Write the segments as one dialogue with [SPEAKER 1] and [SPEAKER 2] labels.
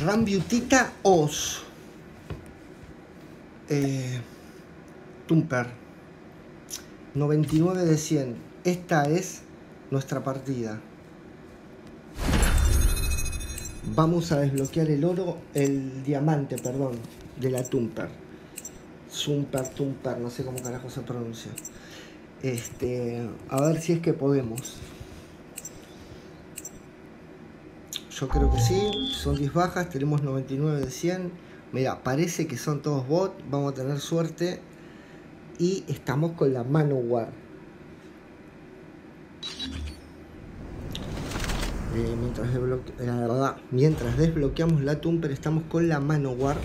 [SPEAKER 1] Rambiutita Os. Eh, Tumper. 99 de 100. Esta es nuestra partida. Vamos a desbloquear el oro, el diamante, perdón, de la Tumper. Zumper, Tumper, no sé cómo carajo se pronuncia. Este, a ver si es que podemos. Yo creo que sí, son 10 bajas, tenemos 99 de 100. Mira, parece que son todos bots, vamos a tener suerte. Y estamos con la Manowar. Eh, mientras, desbloque la verdad, mientras desbloqueamos la Tumper estamos con la Manowar.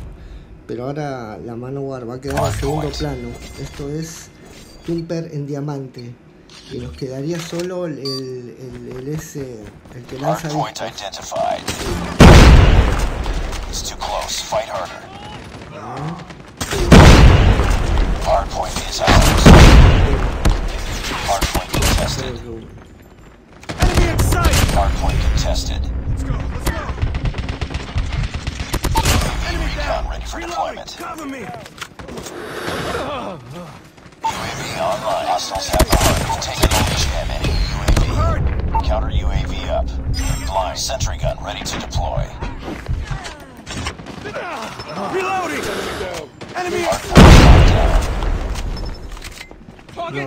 [SPEAKER 1] Pero ahora la Manowar va a quedar en segundo plano. Esto es Tumper en diamante. Y nos quedaría solo el, el, el, ese, el que lanza
[SPEAKER 2] Hardpoint identified. It's too close. Fight harder. Ah. Hardpoint is ours. Hardpoint contested.
[SPEAKER 3] Enemy in sight!
[SPEAKER 2] Hardpoint contested.
[SPEAKER 3] Let's go, let's go!
[SPEAKER 2] UAV recon ready for
[SPEAKER 3] Reloading!
[SPEAKER 2] deployment.
[SPEAKER 3] Cover me!
[SPEAKER 2] UAV online. Hostiles have the hard. Taking over jam enemy UAV.
[SPEAKER 3] Hurt!
[SPEAKER 2] Counter UAV up. Blind sentry gun ready to deploy.
[SPEAKER 3] Reloading! Enemy!
[SPEAKER 2] Locked down.
[SPEAKER 1] A.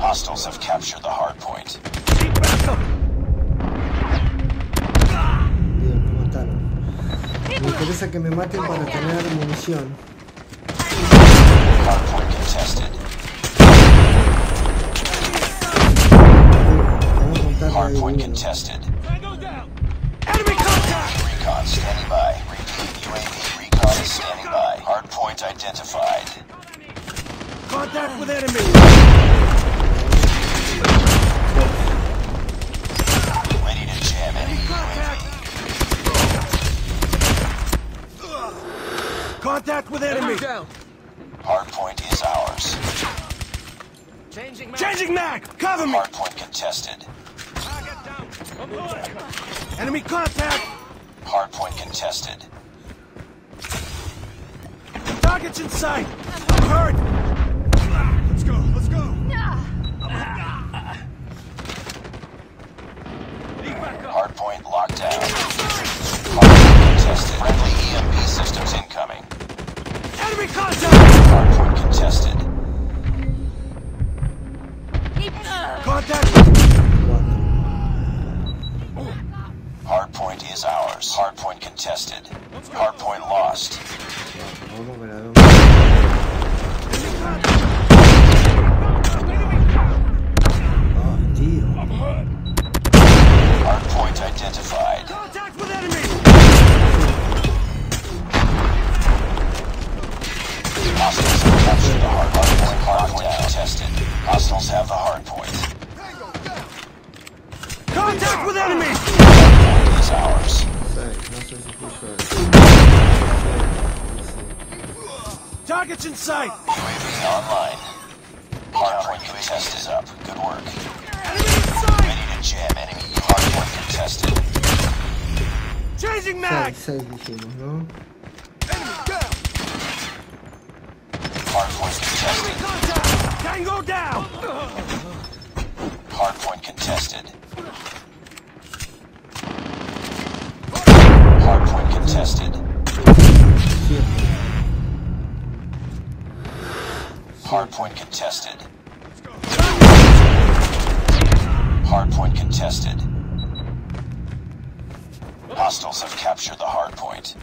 [SPEAKER 2] Hostiles have captured the hardpoint.
[SPEAKER 3] Keep back up!
[SPEAKER 1] Me interesa que me maten para tener munición.
[SPEAKER 2] Hardpoint
[SPEAKER 1] uno.
[SPEAKER 2] contested.
[SPEAKER 3] Tango down! Enemy contact!
[SPEAKER 2] Recon standing by. Repeat, UAV recon is standing by. Hardpoint identified.
[SPEAKER 3] Contact with enemy!
[SPEAKER 2] Ready to jam enemy
[SPEAKER 3] Contact!
[SPEAKER 2] UAV.
[SPEAKER 3] Contact with enemy!
[SPEAKER 2] Hardpoint is ours.
[SPEAKER 3] Changing mag! Cover me!
[SPEAKER 2] Hardpoint contested.
[SPEAKER 3] Enemy contact!
[SPEAKER 2] Hardpoint contested.
[SPEAKER 3] Targets in sight! I'm hurt! Let's go, let's go!
[SPEAKER 2] Hardpoint locked down. Hardpoint contested. Friendly EMP systems incoming.
[SPEAKER 3] Enemy contact!
[SPEAKER 2] Hardpoint contested. Identified.
[SPEAKER 3] Contact with enemy!
[SPEAKER 2] Hostiles have captured the hard hardpoint. Hardpoint contested. Hostiles have the hardpoint.
[SPEAKER 3] Contact with enemy!
[SPEAKER 2] Hardpoint is ours.
[SPEAKER 1] Seis, no sé si escucho eso.
[SPEAKER 3] Targets in sight!
[SPEAKER 2] UAV online. Hardpoint contest is up. Good work.
[SPEAKER 3] Enemy in sight!
[SPEAKER 2] Ready to jam enemy. Hardpoint contested.
[SPEAKER 3] Changing
[SPEAKER 1] Seis,
[SPEAKER 3] mag!
[SPEAKER 1] seis dijimos, ¿no?
[SPEAKER 2] Hardpoint
[SPEAKER 3] Enemy
[SPEAKER 2] contested.
[SPEAKER 3] contact! Tango down!
[SPEAKER 2] Hardpoint contested. Hardpoint contested.
[SPEAKER 1] Siete.
[SPEAKER 2] Hardpoint contested. Hardpoint contested. Hostiles have captured the hardpoint.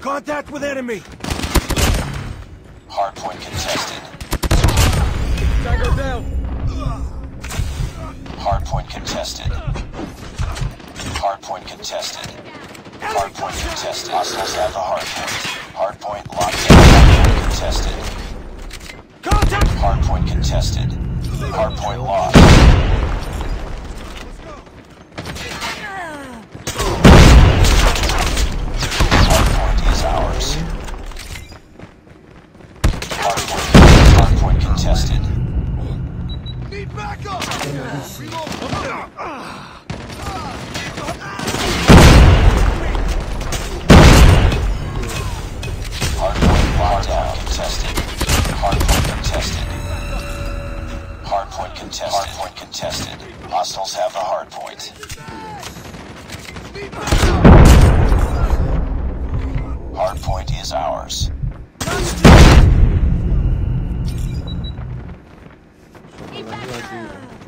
[SPEAKER 3] Contact with enemy!
[SPEAKER 2] Hardpoint contested.
[SPEAKER 3] Tango down!
[SPEAKER 2] Hardpoint contested. Hardpoint contested. Hardpoint contested. Hostiles have the hardpoint. Hardpoint locked down. Contested.
[SPEAKER 3] Contact!
[SPEAKER 2] Hardpoint contested. Hardpoint lost.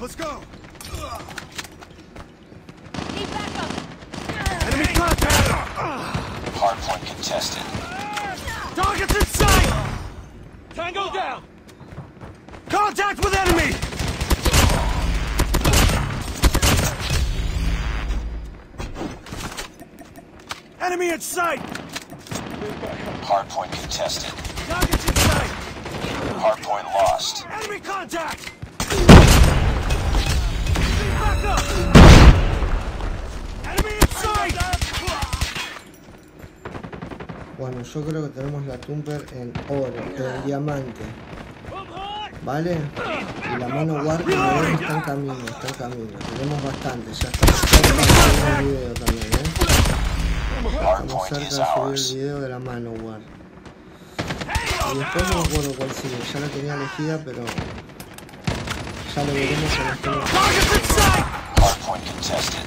[SPEAKER 3] Let's go, let's go!
[SPEAKER 4] Need backup.
[SPEAKER 3] Enemy contact!
[SPEAKER 2] Hardpoint contested.
[SPEAKER 3] Target's in sight! Tango down! Contact with enemy! Enemy in sight!
[SPEAKER 2] Hardpoint contested.
[SPEAKER 3] Target's in sight!
[SPEAKER 2] Hardpoint lost.
[SPEAKER 3] Enemy contact!
[SPEAKER 1] Bueno, yo creo que tenemos la Tumper en oro, en diamante. ¿Vale? Y la mano guard como ven, está en camino, está en camino. Tenemos bastante, ya estamos cerca el video también, ¿eh? Estamos cerca de subir el video de la mano guard. Y después no me acuerdo cuál sigue, ya la tenía elegida, pero ya lo veremos en este momento.
[SPEAKER 3] Target's in sight!
[SPEAKER 2] Hardpoint contested.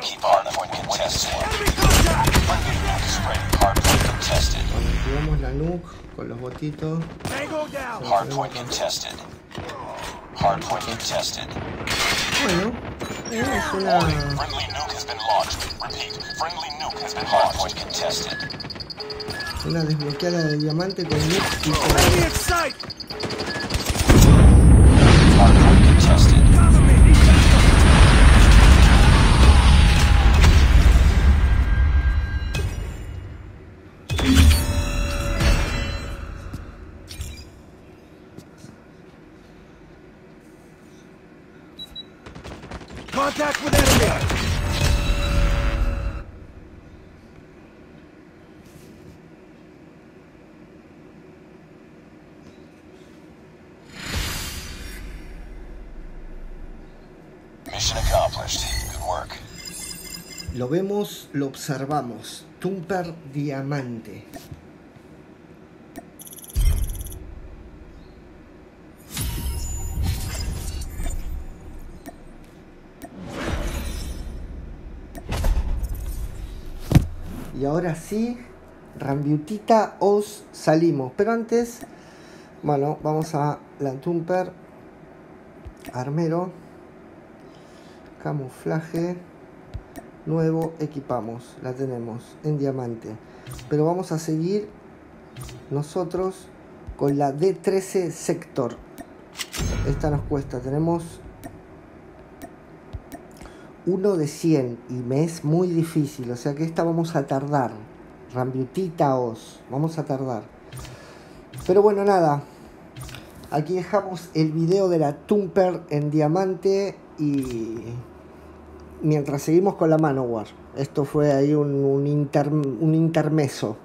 [SPEAKER 2] Keep hardpoint contested.
[SPEAKER 3] Enemy contact!
[SPEAKER 2] Spread. Hardpoint contested.
[SPEAKER 1] Cuando activamos la nuke con los botitos,
[SPEAKER 3] Tango down!
[SPEAKER 2] Hardpoint contested. Hardpoint contested.
[SPEAKER 1] bueno, eh, es una...
[SPEAKER 2] Friendly nuke has been launched. Repeat. Friendly nuke has been launched. Hardpoint contested.
[SPEAKER 1] Una desbloqueada de diamante con nuke
[SPEAKER 3] Contact with enemy!
[SPEAKER 2] Mission accomplished. Good work.
[SPEAKER 1] Lo vemos, lo observamos. Tumper diamante. Y ahora sí, Rambiutita os salimos. Pero antes, bueno, vamos a la Tumper. Armero. Camuflaje nuevo equipamos, la tenemos en diamante. Pero vamos a seguir nosotros con la D13 Sector. Esta nos cuesta, tenemos uno de 100 y me es muy difícil, o sea que esta vamos a tardar. Rambiutita os, vamos a tardar. Pero bueno, nada. Aquí dejamos el video de la Tumper en diamante y mientras seguimos con la Manowar. Esto fue ahí un, inter- un intermeso.